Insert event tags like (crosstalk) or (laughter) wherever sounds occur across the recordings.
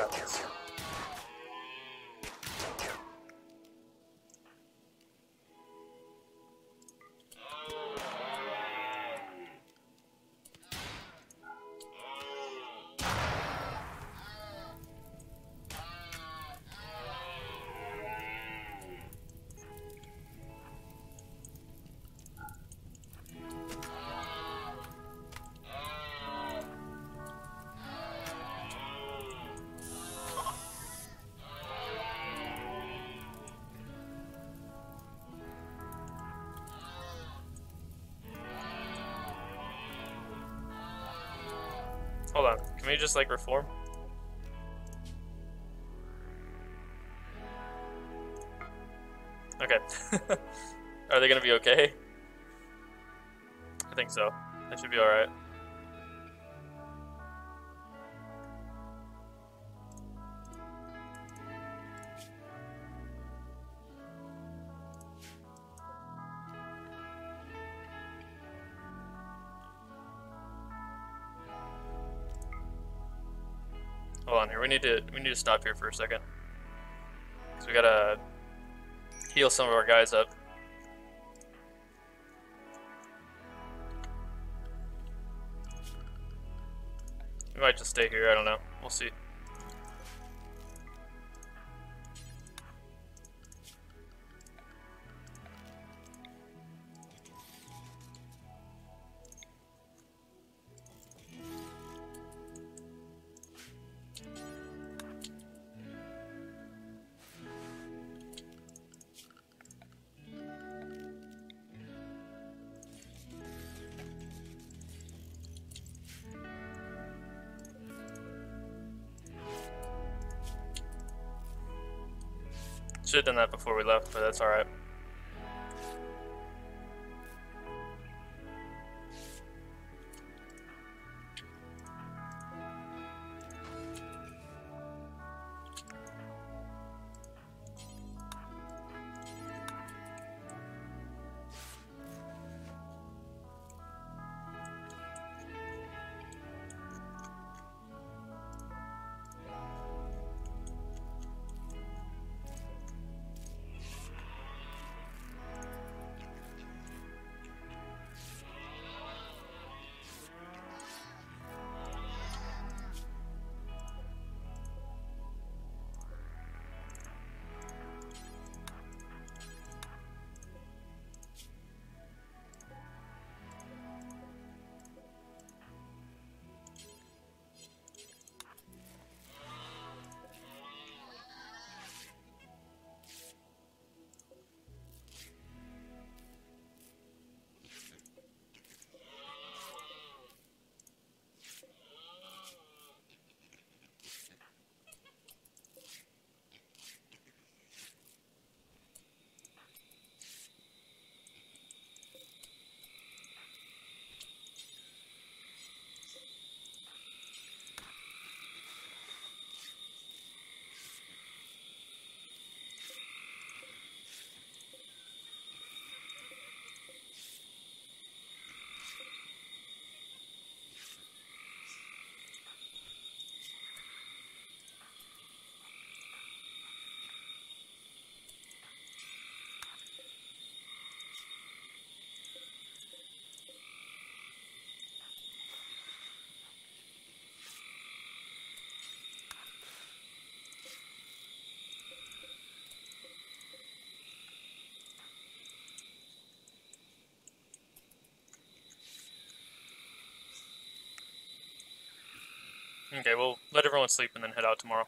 got this. Hold on. Can we just like reform? Okay. (laughs) Are they gonna be okay? I think so. They should be alright. Need to we need to stop here for a second. Cause we gotta heal some of our guys up. We might just stay here. I don't know. We'll see. Should have done that before we left, but that's alright. Okay, we'll let everyone sleep and then head out tomorrow.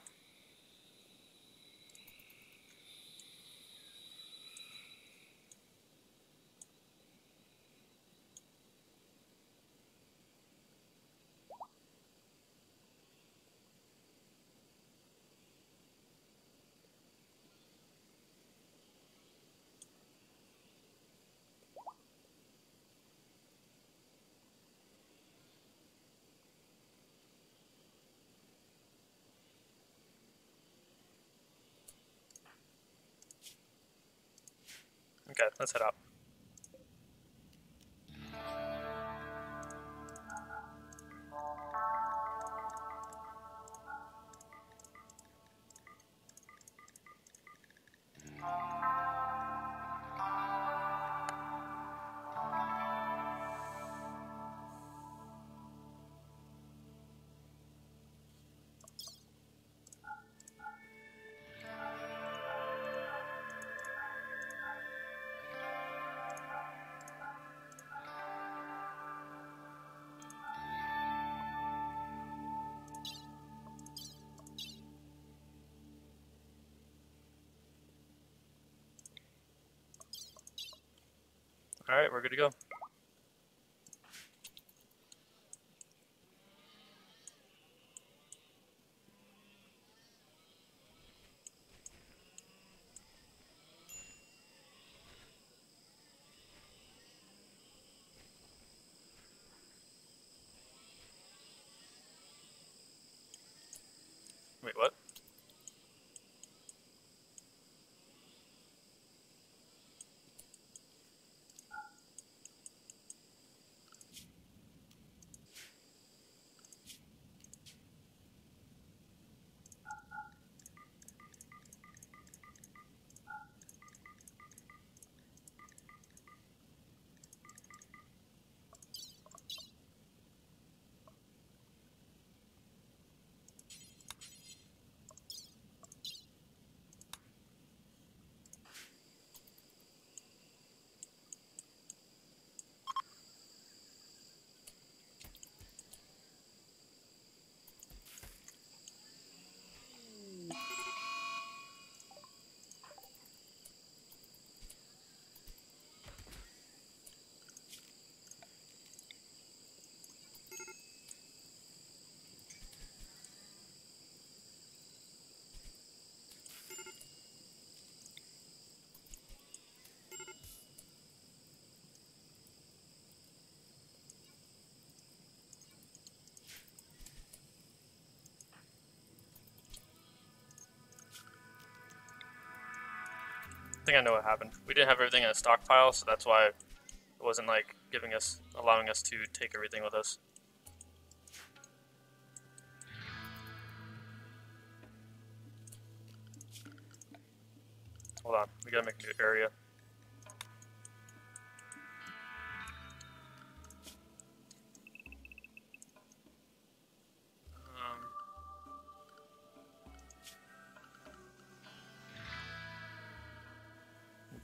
Okay, let's head out. Alright, we're good to go. Wait, what? I think I know what happened. We didn't have everything in a stockpile, so that's why it wasn't like giving us, allowing us to take everything with us. Hold on, we gotta make a new area.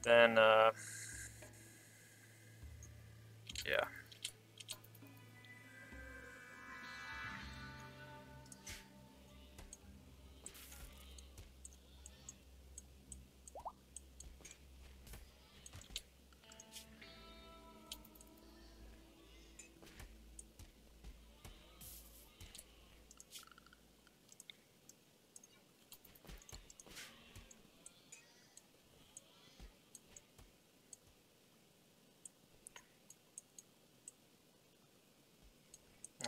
Then, uh,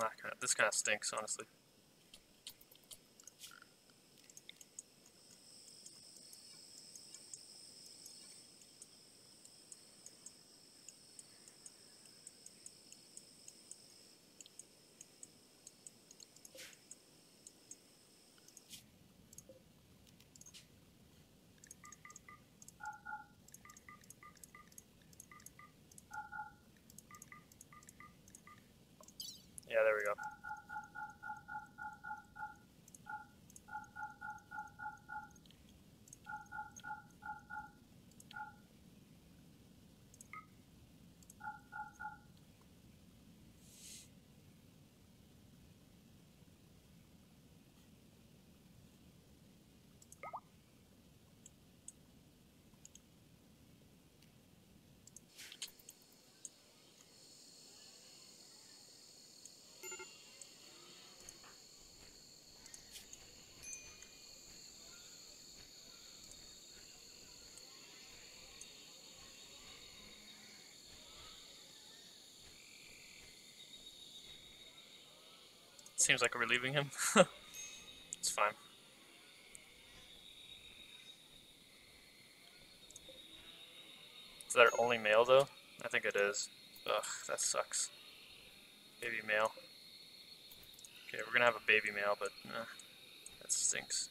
Ah, this kind of stinks, honestly. Yeah, there we go. Seems like we're leaving him. (laughs) it's fine. Is that our only male though? I think it is. Ugh, that sucks. Baby male. Okay, we're gonna have a baby male, but uh, that stinks.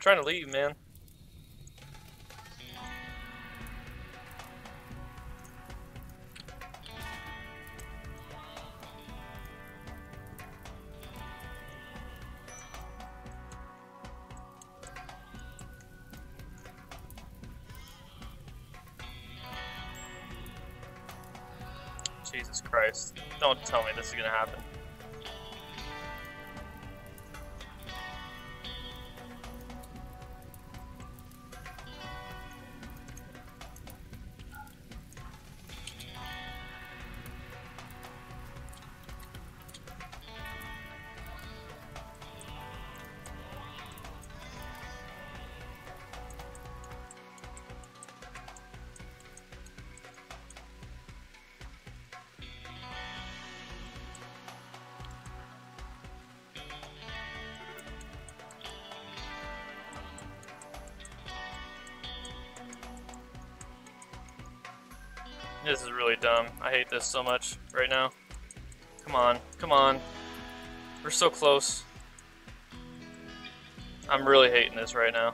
We're trying to leave, man. Jesus Christ. Don't tell me this is gonna happen. This is really dumb. I hate this so much right now. Come on, come on. We're so close. I'm really hating this right now.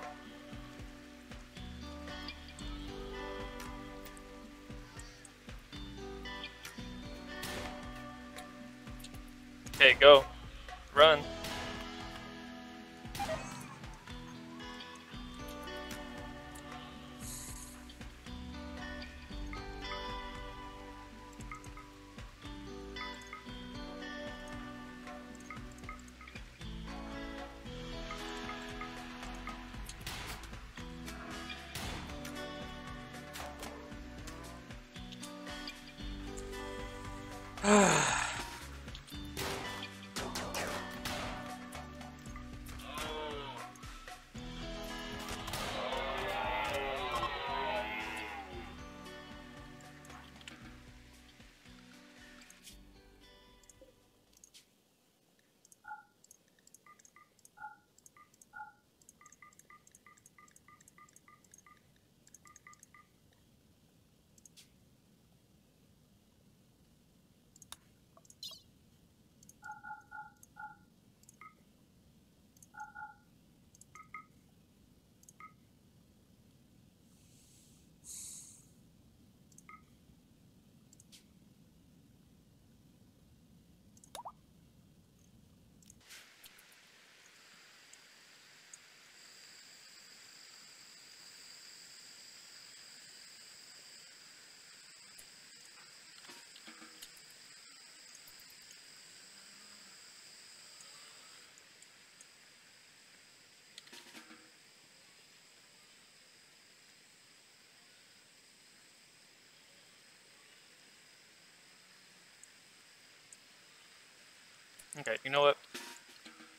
Okay, you know what?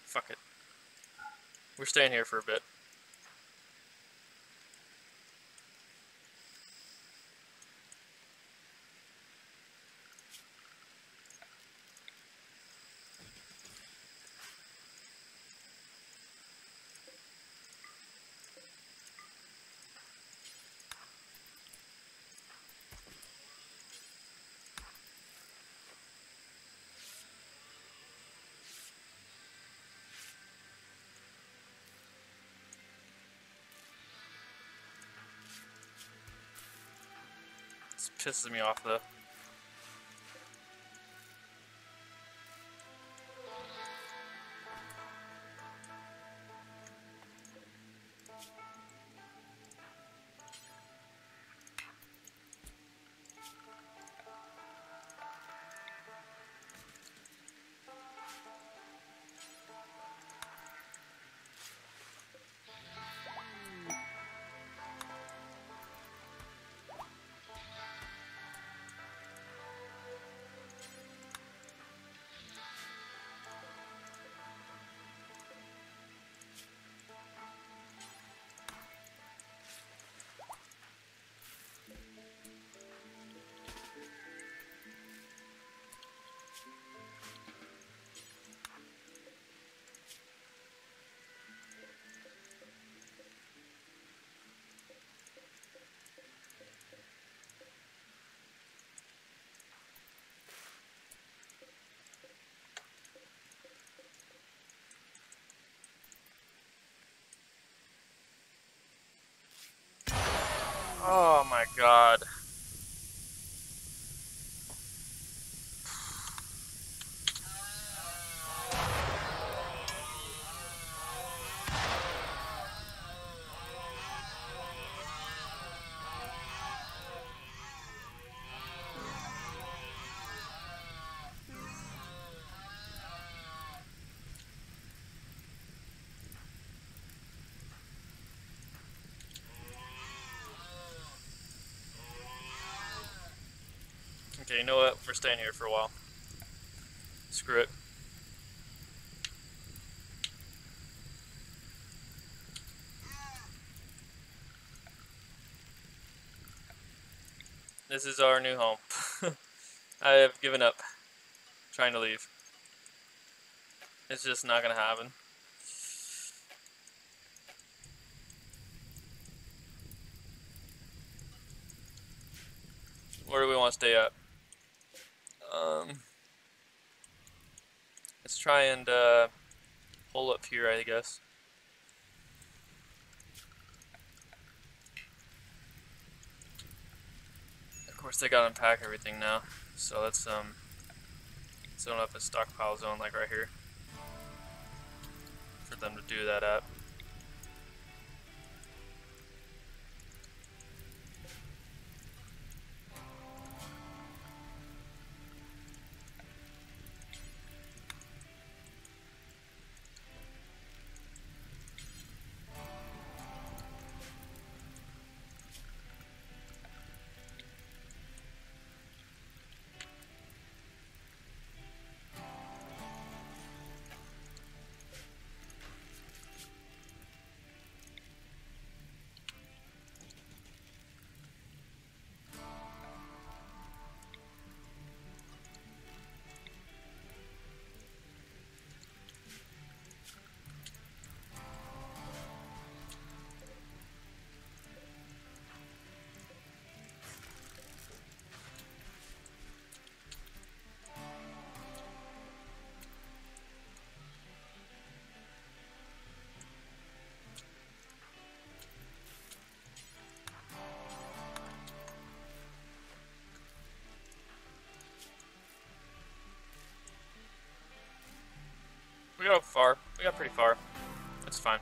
Fuck it. We're staying here for a bit. This pisses me off though. Okay, you know what? We're staying here for a while. Screw it. This is our new home. (laughs) I have given up trying to leave. It's just not gonna happen. Where do we want to stay at? Um, let's try and uh, pull up here, I guess. Of course, they gotta unpack everything now, so let's um, zone up a stockpile zone like right here for them to do that at. Pretty far. That's fine.